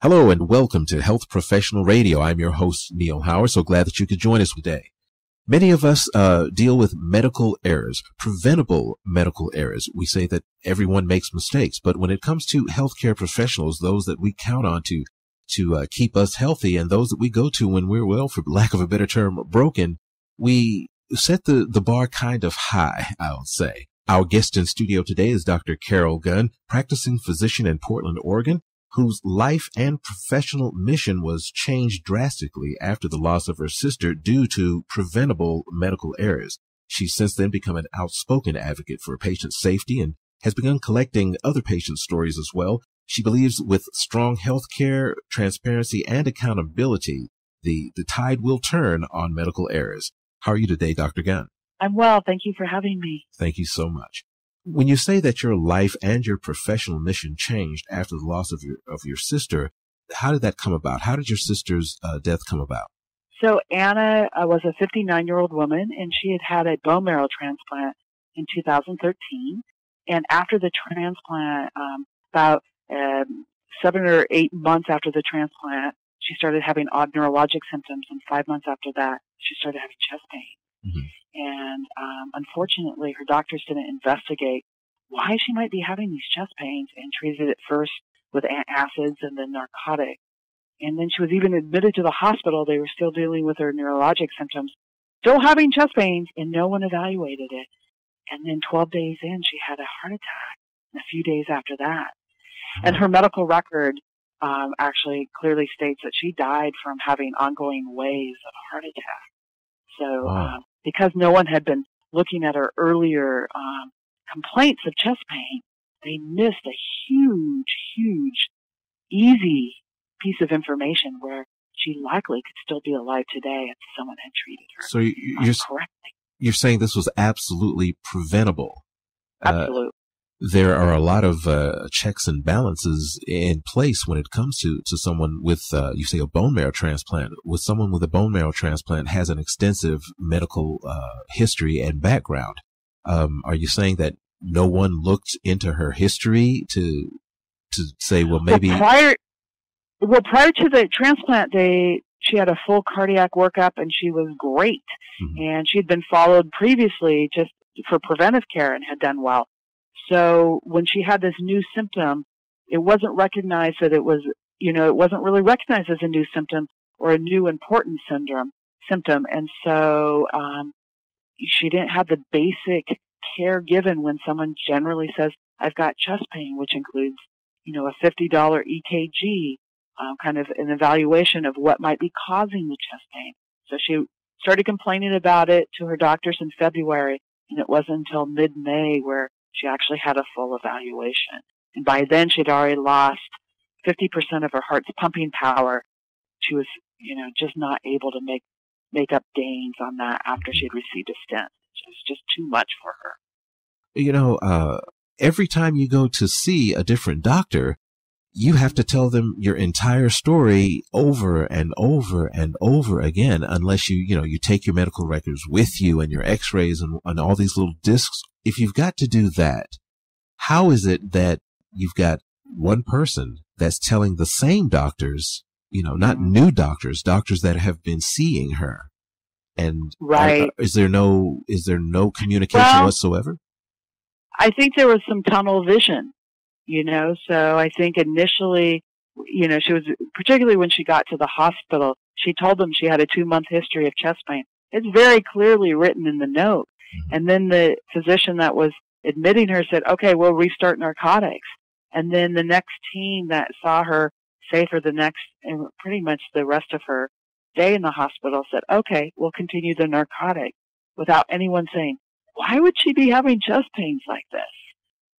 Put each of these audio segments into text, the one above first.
Hello and welcome to Health Professional Radio. I'm your host, Neal Howard. So glad that you could join us today. Many of us uh, deal with medical errors, preventable medical errors. We say that everyone makes mistakes, but when it comes to healthcare professionals, those that we count on to to uh, keep us healthy, and those that we go to when we're well, for lack of a better term, broken, we set the the bar kind of high. I would say. Our guest in studio today is Dr. Carol Gunn, practicing physician in Portland, Oregon whose life and professional mission was changed drastically after the loss of her sister due to preventable medical errors. She's since then become an outspoken advocate for patient safety and has begun collecting other patient stories as well. She believes with strong healthcare, transparency, and accountability, the, the tide will turn on medical errors. How are you today, Dr. Gunn? I'm well. Thank you for having me. Thank you so much. When you say that your life and your professional mission changed after the loss of your of your sister, how did that come about? How did your sister's uh, death come about? So Anna uh, was a 59 year old woman, and she had had a bone marrow transplant in 2013. And after the transplant, um, about um, seven or eight months after the transplant, she started having odd neurologic symptoms, and five months after that, she started having chest pain. Mm-hmm. And um, unfortunately, her doctors didn't investigate why she might be having these chest pains and treated it first with acids and then narcotic. And then she was even admitted to the hospital. They were still dealing with her neurologic symptoms, still having chest pains, and no one evaluated it. And then 12 days in, she had a heart attack. And a few days after that, and her medical record um, actually clearly states that she died from having ongoing waves of heart attack. So wow. um, because no one had been looking at her earlier um, complaints of chest pain, they missed a huge, huge, easy piece of information where she likely could still be alive today if someone had treated her. So you're, correctly. you're saying this was absolutely preventable. Uh, Absolutely. There are a lot of uh, checks and balances in place when it comes to, to someone with, uh, you say, a bone marrow transplant. With someone with a bone marrow transplant has an extensive medical uh, history and background. Um, are you saying that no one looked into her history to to say, well, maybe well, prior, well, prior to the transplant, they she had a full cardiac workup and she was great, mm-hmm. and she had been followed previously just for preventive care and had done well. So when she had this new symptom, it wasn't recognized that it was, you know, it wasn't really recognized as a new symptom or a new important syndrome symptom. And so, um, she didn't have the basic care given when someone generally says, I've got chest pain, which includes, you know, a $50 EKG, um, kind of an evaluation of what might be causing the chest pain. So she started complaining about it to her doctors in February, and it wasn't until mid-May where she actually had a full evaluation. And by then she'd already lost 50% of her heart's pumping power. She was, you know, just not able to make, make up gains on that after she'd received a stent. It was just too much for her. You know, uh, every time you go to see a different doctor, you have to tell them your entire story over and over and over again unless you you know you take your medical records with you and your x-rays and, and all these little discs if you've got to do that, how is it that you've got one person that's telling the same doctors, you know, not new doctors, doctors that have been seeing her? And right. Uh, is there no, is there no communication well, whatsoever? I think there was some tunnel vision, you know, so I think initially, you know, she was, particularly when she got to the hospital, she told them she had a two month history of chest pain. It's very clearly written in the note. Mm-hmm. And then the physician that was admitting her said, okay, we'll restart narcotics. And then the next team that saw her safer the next, and pretty much the rest of her day in the hospital said, okay, we'll continue the narcotic without anyone saying, why would she be having chest pains like this?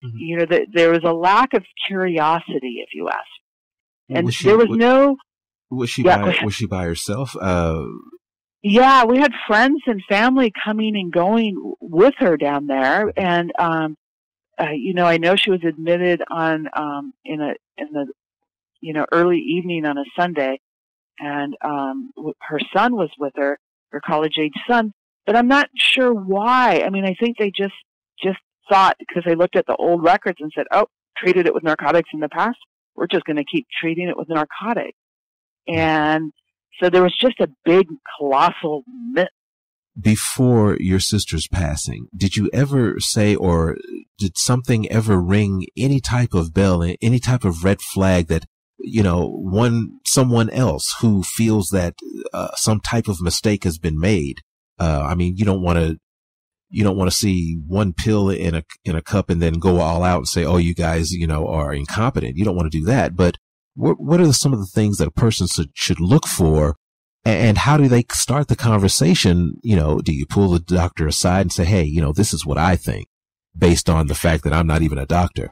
Mm-hmm. You know, the, there was a lack of curiosity, if you ask. And was she, there was, was no. Was she yeah, by, was she by herself? Uh, yeah, we had friends and family coming and going with her down there, and um, uh, you know, I know she was admitted on um, in a in the you know early evening on a Sunday, and um, her son was with her, her college age son. But I'm not sure why. I mean, I think they just just thought because they looked at the old records and said, "Oh, treated it with narcotics in the past. we're just going to keep treating it with narcotics." And so there was just a big, colossal myth. Before your sister's passing, did you ever say, or did something ever ring any type of bell, any type of red flag that, you know, one, someone else who feels that uh, some type of mistake has been made? Uh, I mean, you don't want to you don't want to see one pill in a in a cup and then go all out and say, "Oh, you guys, you know, are incompetent." You don't want to do that. But what what are some of the things that a person should should look for, and how do they start the conversation? You know, do you pull the doctor aside and say, "Hey, you know, this is what I think," based on the fact that I'm not even a doctor?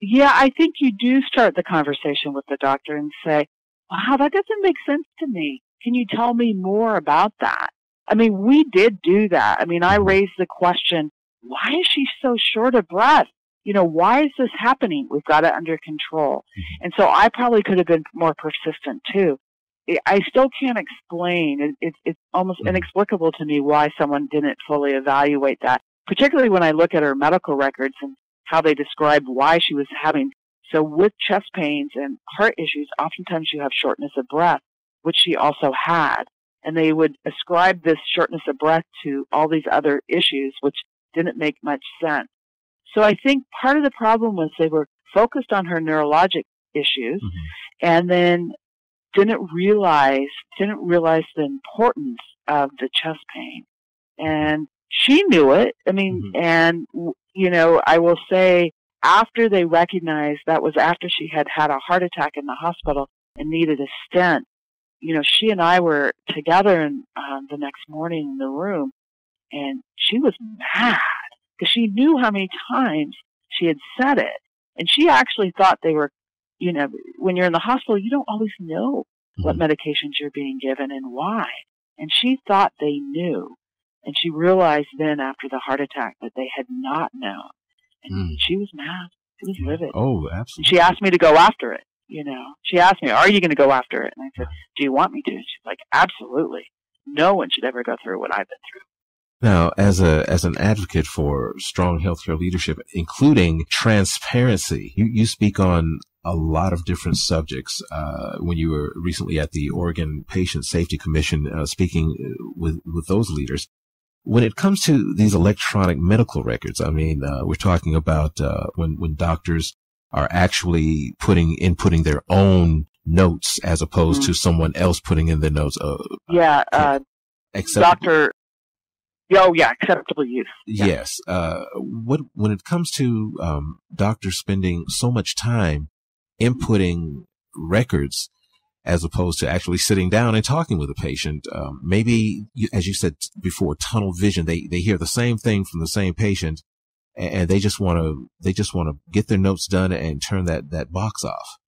Yeah, I think you do start the conversation with the doctor and say, "Wow, that doesn't make sense to me. Can you tell me more about that?" I mean, we did do that. I mean, I mm-hmm. raised the question, why is she so short of breath? You know, why is this happening? We've got it under control. Mm-hmm. And so I probably could have been more persistent too. I still can't explain. It, it, it's almost mm-hmm. inexplicable to me why someone didn't fully evaluate that, particularly when I look at her medical records and how they describe why she was having. So with chest pains and heart issues, oftentimes you have shortness of breath, which she also had and they would ascribe this shortness of breath to all these other issues, which didn't make much sense. So I think part of the problem was they were focused on her neurologic issues mm-hmm. and then didn't realize didn't realize the importance of the chest pain. And she knew it. I mean, mm-hmm. and you know, I will say after they recognized that was after she had had a heart attack in the hospital and needed a stent you know, she and I were together in, uh, the next morning in the room, and she was mad because she knew how many times she had said it. And she actually thought they were, you know, when you're in the hospital, you don't always know mm-hmm. what medications you're being given and why. And she thought they knew. And she realized then after the heart attack that they had not known. And mm. she was mad. She was livid. Oh, absolutely. She asked me to go after it you know, she asked me, "Are you going to go after it?" And I said, "Do you want me to?" And she's like, "Absolutely. No one should ever go through what I've been through." Now, as a as an advocate for strong healthcare leadership, including transparency, you, you speak on a lot of different subjects. Uh, when you were recently at the Oregon Patient Safety Commission, uh, speaking uh, with with those leaders, when it comes to these electronic medical records, I mean, uh, we're talking about uh, when when doctors are actually putting inputting their own notes as opposed mm-hmm. to someone else putting in their notes. Uh, yeah, uh, Doctor. Oh yeah, acceptable use. Yeah. Yes. Uh, what when it comes to um, doctors spending so much time inputting records as opposed to actually sitting down and talking with a patient. Um, maybe, you, as you said before, tunnel vision. They they hear the same thing from the same patient, and they just want to they just want to get their notes done and turn that that box off.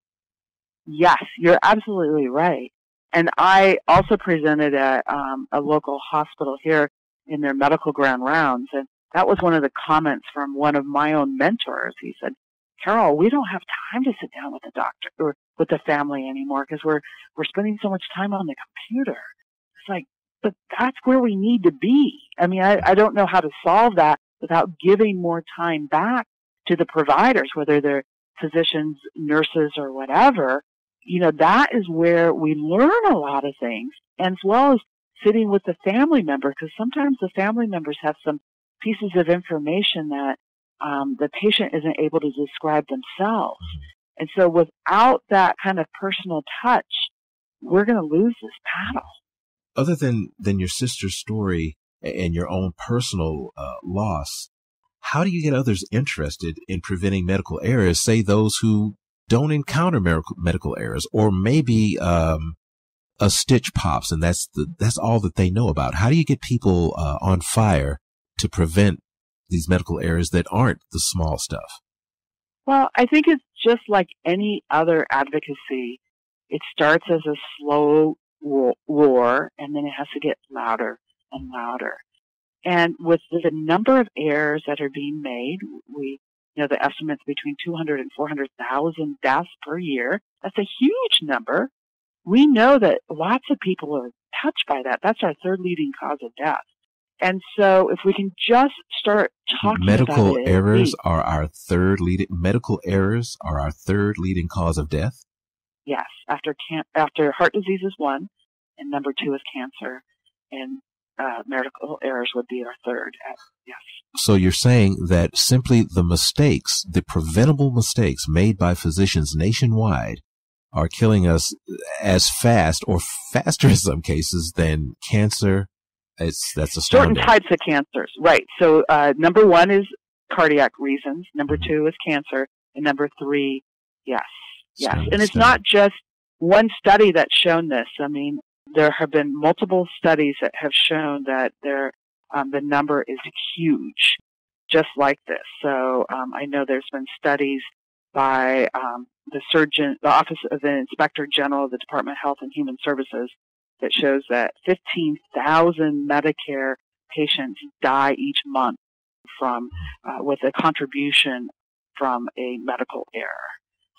Yes, you're absolutely right. And I also presented at um, a local hospital here in their medical grand rounds, and that was one of the comments from one of my own mentors. He said, "Carol, we don't have time to sit down with the doctor or with the family anymore because we're we're spending so much time on the computer." It's like, but that's where we need to be. I mean, I, I don't know how to solve that without giving more time back to the providers, whether they're physicians, nurses, or whatever, you know, that is where we learn a lot of things, as well as sitting with the family member, because sometimes the family members have some pieces of information that um, the patient isn't able to describe themselves. And so without that kind of personal touch, we're going to lose this battle. Other than, than your sister's story, and your own personal uh, loss, how do you get others interested in preventing medical errors? Say those who don't encounter medical, medical errors, or maybe um, a stitch pops, and that's the that's all that they know about. How do you get people uh, on fire to prevent these medical errors that aren't the small stuff? Well, I think it's just like any other advocacy. It starts as a slow roar, and then it has to get louder and louder. And with the number of errors that are being made, we you know the estimates between 200 and 400,000 deaths per year. That's a huge number. We know that lots of people are touched by that. That's our third leading cause of death. And so if we can just start talking medical about it, errors we- are our third leading medical errors are our third leading cause of death. yes, after can- after heart disease is one, and number two is cancer, and uh, medical errors would be our third. Uh, yes. So you're saying that simply the mistakes, the preventable mistakes made by physicians nationwide are killing us as fast or faster in some cases than cancer. It's that's a certain types of cancers, right? So uh, number one is cardiac reasons. Number Mhm. two is cancer, and number three, yes, yes. And it's not just one study that's shown this. I mean, there have been multiple studies that have shown that there um, the number is huge, just like this. So um, I know there's been studies by um, the surgeon, the Office of the Inspector General of the Department of Health and Human Services that shows that 15,000 Medicare patients die each month from uh, with a contribution from a medical error.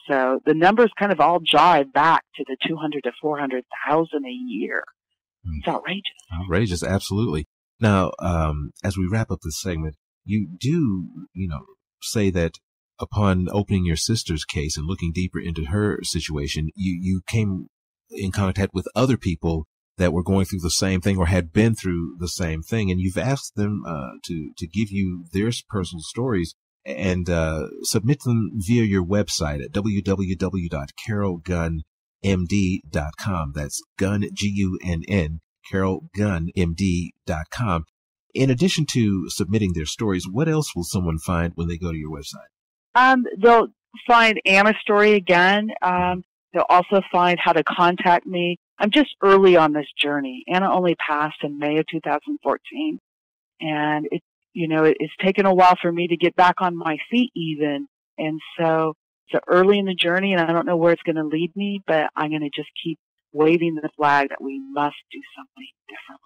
So the numbers kind of all jive back to the 200 to 400,000 a year. Hmm. It's outrageous. Outrageous, absolutely. Now, um, as we wrap up this segment, you do, you know, say that upon opening your sister's case and looking deeper into her situation, you, you came in contact with other people that were going through the same thing or had been through the same thing, and you've asked them uh, to to give you their personal stories and uh, submit them via your website at www.carolgunnmd.com. That's Gunn G U N N carolgunnmd.com. In addition to submitting their stories, what else will someone find when they go to your website? Um, they'll find Anna's story again. Um, they'll also find how to contact me. I'm just early on this journey. Anna only passed in May of 2014, and it, you know, it, it's taken a while for me to get back on my feet even. And so, so early in the journey, and I don't know where it's going to lead me, but I'm going to just keep waving the flag that we must do something differently.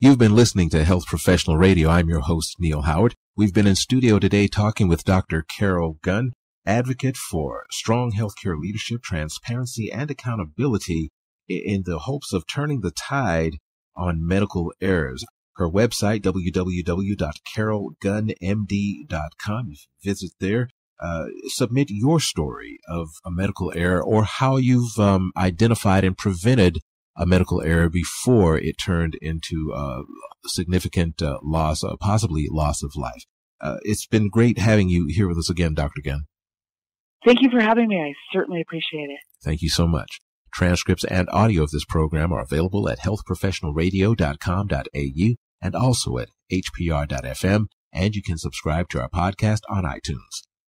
You've been listening to Health Professional Radio. I'm your host, Neal Howard. We've been in studio today talking with Dr. Carol Gunn, advocate for strong healthcare leadership, transparency, and accountability in the hopes of turning the tide on medical errors. Her website, www.carolgunnmd.com. Visit there, uh, submit your story of a medical error or how you've um, identified and prevented a medical error before it turned into uh, significant uh, loss, uh, possibly loss of life. Uh, it's been great having you here with us again, Dr. Gunn. Thank you for having me. I certainly appreciate it. Thank you so much. Transcripts and audio of this program are available at healthprofessionalradio.com.au and also at hpr.fm, and you can subscribe to our podcast on iTunes.